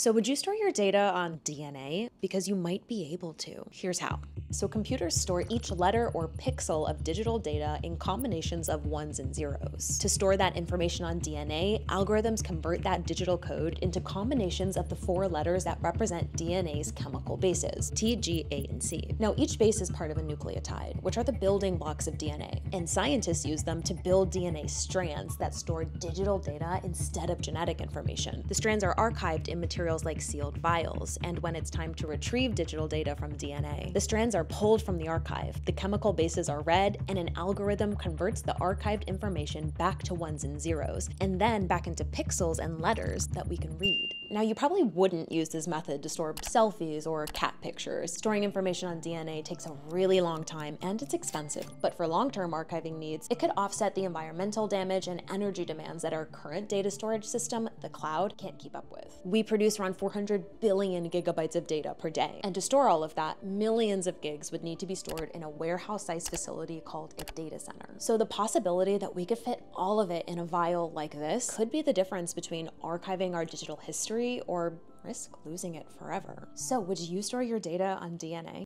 So, would you store your data on DNA? Because you might be able to. Here's how. So, computers store each letter or pixel of digital data in combinations of ones and zeros. To store that information on DNA, algorithms convert that digital code into combinations of the four letters that represent DNA's chemical bases T, G, A, and C. Now, each base is part of a nucleotide, which are the building blocks of DNA, and scientists use them to build DNA strands that store digital data instead of genetic information. The strands are archived in material materials like sealed vials, and when it's time to retrieve digital data from DNA, the strands are pulled from the archive, the chemical bases are read, and an algorithm converts the archived information back to ones and zeros, and then back into pixels and letters that we can read. Now, you probably wouldn't use this method to store selfies or cat pictures. Storing information on DNA takes a really long time and it's expensive, but for long-term archiving needs, it could offset the environmental damage and energy demands that our current data storage system, the cloud, can't keep up with. We produce around 400 billion gigabytes of data per day, and to store all of that, millions of gigs would need to be stored in a warehouse-sized facility called a data center. So the possibility that we could fit all of it in a vial like this could be the difference between archiving our digital history or risk losing it forever. So, would you store your data on DNA?